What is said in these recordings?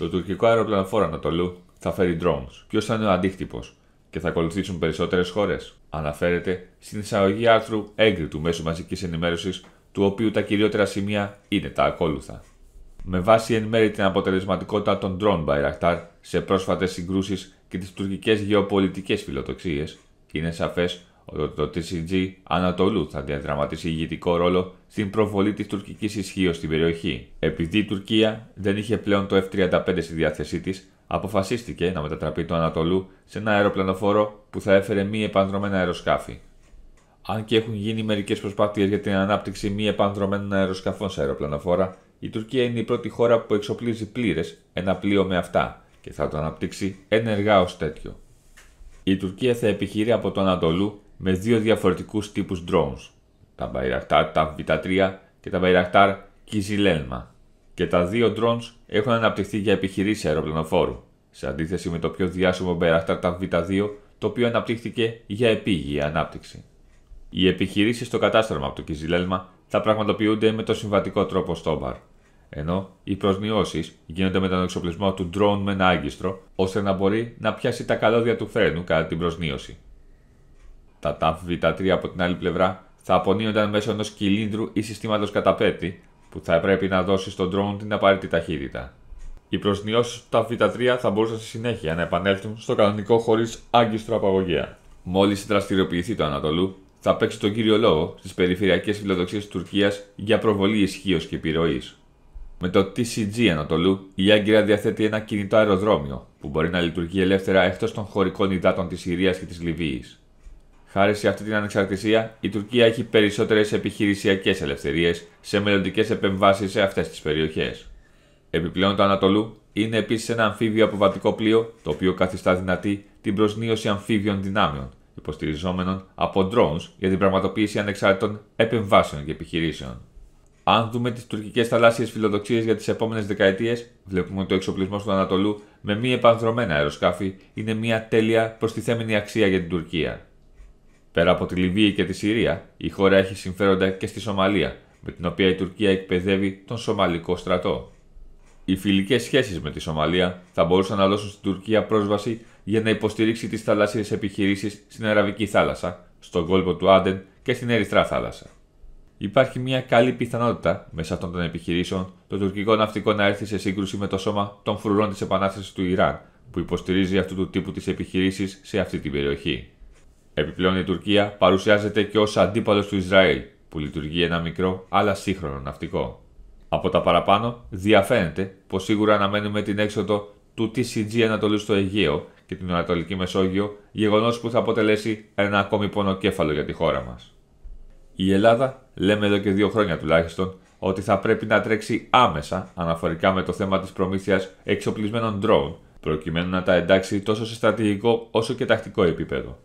το τουρκικό αεροπλανοφόρο Ανατολού θα φέρει drones. Ποιος θα είναι ο αντίκτυπος; Και θα ακολουθήσουν περισσότερες χώρες. Αναφέρεται στην εισαγωγή άρθρου έγκριτου μέσω μαζικής ενημέρωσης, του οποίου τα κυριότερα σημεία είναι τα ακόλουθα. Με βάση εν μέρη την αποτελεσματικότητα των drone Bayraktar σε πρόσφατες συγκρούσεις και τις τουρκικές γεωπολιτικές φιλοδοξίε, είναι σαφές ότι το TCG Ανατολού θα διαδραματίσει ηγετικό ρόλο στην προβολή της τουρκικής ισχύω στην περιοχή. Επειδή η Τουρκία δεν είχε πλέον το F-35 στη διάθεσή της, αποφασίστηκε να μετατραπεί το Ανατολού σε ένα αεροπλανοφόρο που θα έφερε μη επανδρομένα αεροσκάφη. Αν και έχουν γίνει μερικές προσπάθειες για την ανάπτυξη μη επανδρομένων αεροσκαφών σε αεροπλανοφόρα, η Τουρκία είναι η πρώτη χώρα που εξοπλίζει πλήρες ένα πλοίο με αυτά και θα το αναπτύξει ενεργά ως τέτοιο. Η Τουρκία θα επιχειρεί από το Ανατολού με δύο διαφορετικούς τύπους drones, τα Bayraktar τα V3 και τα Bayraktar Kizilelma. Και τα δύο drones έχουν αναπτυχθεί για επιχειρήσεις αεροπλανοφόρου, σε αντίθεση με το πιο διάσημο Bayraktar τα V2, το οποίο αναπτύχθηκε για επίγεια ανάπτυξη. Οι επιχειρήσεις στο κατάστρωμα από το Kizilelma θα πραγματοποιούνται με το συμβατικό τρόπο Stobar, ενώ οι προσνιώσει γίνονται με τον εξοπλισμό του drone με ένα άγκιστρο, ώστε να μπορεί να πιάσει τα καλώδια του φρένου κατά την προσνίωση. Τα TAF V3 από την άλλη πλευρά θα απονείονταν μέσω ενός κυλίνδρου ή συστήματος καταπέτη που θα πρέπει να δώσει στον drone την απαραίτητη ταχύτητα. Οι προσνιώσει του TAF V3 θα μπορούσαν στη συνέχεια να επανέλθουν στο κανονικό χωρίς άγκιστρο απαγωγέα. Μόλις δραστηριοποιηθεί το Ανατολού, θα παίξει τον κύριο λόγο στις περιφερειακές φιλοδοξίες της Τουρκίας για προβολή ισχύως και επιρροής. Με το TCG Ανατολού, η Άγκυρα διαθέτει ένα κινητό αεροδρόμιο που μπορεί να λειτουργεί ελεύθερα εκτός των χωρικών υδάτων της Συρίας και της Λιβύης. Χάρη σε αυτή την ανεξαρτησία, η Τουρκία έχει περισσότερες επιχειρησιακές ελευθερίες σε μελλοντικές επεμβάσεις σε αυτές τις περιοχές. Επιπλέον, το Ανατολού είναι επίσης ένα αμφίβιο αποβατικό πλοίο, το οποίο καθιστά δυνατή την προσνίωση αμφίβιων δυνάμεων, υποστηριζόμενων από drones για την πραγματοποίηση ανεξάρτητων επεμβάσεων και επιχειρήσεων. Αν δούμε τις τουρκικές θαλάσσιες φιλοδοξίες για τις επόμενες δεκαετίες, βλέπουμε ότι ο εξοπλισμός του Ανατολού με μη επανδρομένα αεροσκάφη είναι μια τέλεια προστιθέμενη αξία για την Τουρκία. Πέρα από τη Λιβύη και τη Συρία, η χώρα έχει συμφέροντα και στη Σομαλία, με την οποία η Τουρκία εκπαιδεύει τον Σομαλικό στρατό. Οι φιλικές σχέσεις με τη Σομαλία θα μπορούσαν να δώσουν στην Τουρκία πρόσβαση για να υποστηρίξει τις θαλάσσιες επιχειρήσεις στην Αραβική θάλασσα, στον κόλπο του Άντεν και στην Ερυθρά θάλασσα. Υπάρχει μια καλή πιθανότητα μέσα αυτών των επιχειρήσεων το τουρκικό ναυτικό να έρθει σε σύγκρουση με το σώμα των φρουρών της Επανάστασης του Ιράν, που υποστηρίζει αυτού του τύπου τις επιχειρήσεις σε αυτή την περιοχή. Επιπλέον η Τουρκία παρουσιάζεται και ως αντίπαλος του Ισραήλ, που λειτουργεί ένα μικρό αλλά σύγχρονο ναυτικό. Από τα παραπάνω, διαφαίνεται πως σίγουρα αναμένουμε την έξοδο του TCG Ανατολού στο Αιγαίο και την Ανατολική Μεσόγειο, γεγονός που θα αποτελέσει ένα ακόμη πονοκέφαλο για τη χώρα μας. Η Ελλάδα, λέμε εδώ και δύο χρόνια τουλάχιστον, ότι θα πρέπει να τρέξει άμεσα αναφορικά με το θέμα της προμήθειας εξοπλισμένων drone, προκειμένου να τα εντάξει τόσο σε στρατηγικό όσο και τακτικό επίπεδο.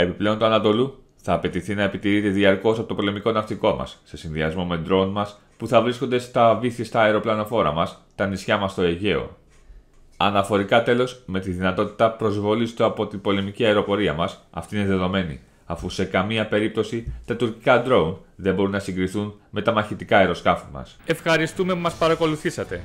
Επιπλέον το Ανατολού θα απαιτηθεί να επιτηρείται διαρκώς από το πολεμικό ναυτικό μας, σε συνδυασμό με ντρόν μας που θα βρίσκονται στα βύθιστα αεροπλανοφόρα μας, τα νησιά μας στο Αιγαίο. Αναφορικά τέλος, με τη δυνατότητα προσβολής του από την πολεμική αεροπορία μας, αυτή είναι δεδομένη, αφού σε καμία περίπτωση τα τουρκικά drone δεν μπορούν να συγκριθούν με τα μαχητικά αεροσκάφη μας. Ευχαριστούμε που μας παρακολουθήσατε.